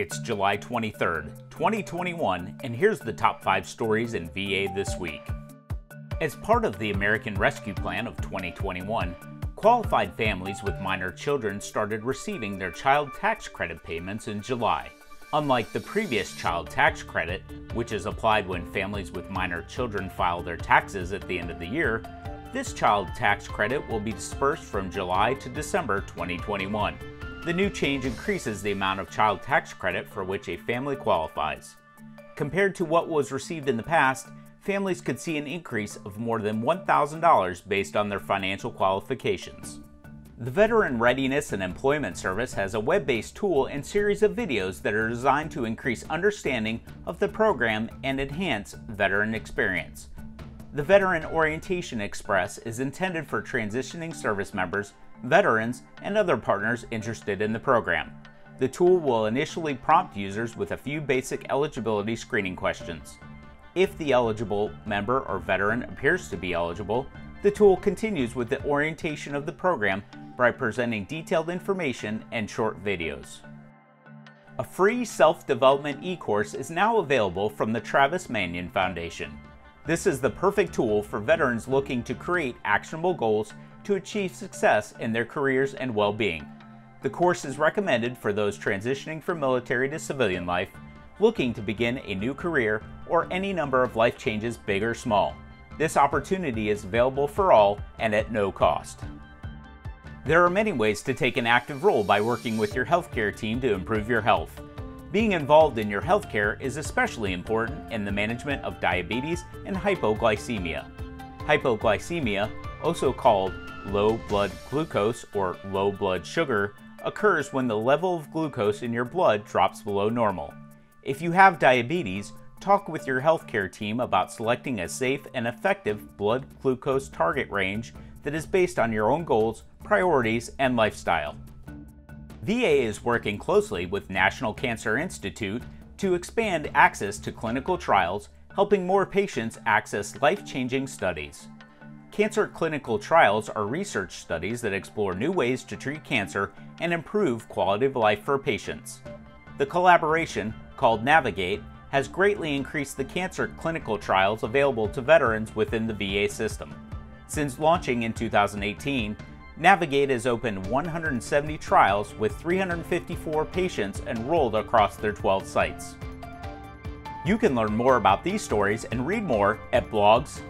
It's July 23rd, 2021, and here's the top five stories in VA this week. As part of the American Rescue Plan of 2021, qualified families with minor children started receiving their child tax credit payments in July. Unlike the previous child tax credit, which is applied when families with minor children file their taxes at the end of the year, this child tax credit will be dispersed from July to December 2021. The new change increases the amount of child tax credit for which a family qualifies. Compared to what was received in the past, families could see an increase of more than $1,000 based on their financial qualifications. The Veteran Readiness and Employment Service has a web-based tool and series of videos that are designed to increase understanding of the program and enhance veteran experience. The Veteran Orientation Express is intended for transitioning service members, veterans, and other partners interested in the program. The tool will initially prompt users with a few basic eligibility screening questions. If the eligible member or veteran appears to be eligible, the tool continues with the orientation of the program by presenting detailed information and short videos. A free self-development e-course is now available from the Travis Manion Foundation. This is the perfect tool for veterans looking to create actionable goals to achieve success in their careers and well-being. The course is recommended for those transitioning from military to civilian life, looking to begin a new career, or any number of life changes big or small. This opportunity is available for all and at no cost. There are many ways to take an active role by working with your healthcare team to improve your health. Being involved in your healthcare is especially important in the management of diabetes and hypoglycemia. Hypoglycemia, also called low blood glucose or low blood sugar, occurs when the level of glucose in your blood drops below normal. If you have diabetes, talk with your healthcare team about selecting a safe and effective blood glucose target range that is based on your own goals, priorities, and lifestyle. VA is working closely with National Cancer Institute to expand access to clinical trials, helping more patients access life-changing studies. Cancer clinical trials are research studies that explore new ways to treat cancer and improve quality of life for patients. The collaboration, called Navigate, has greatly increased the cancer clinical trials available to veterans within the VA system. Since launching in 2018, Navigate has opened 170 trials with 354 patients enrolled across their 12 sites. You can learn more about these stories and read more at blogs.va.gov.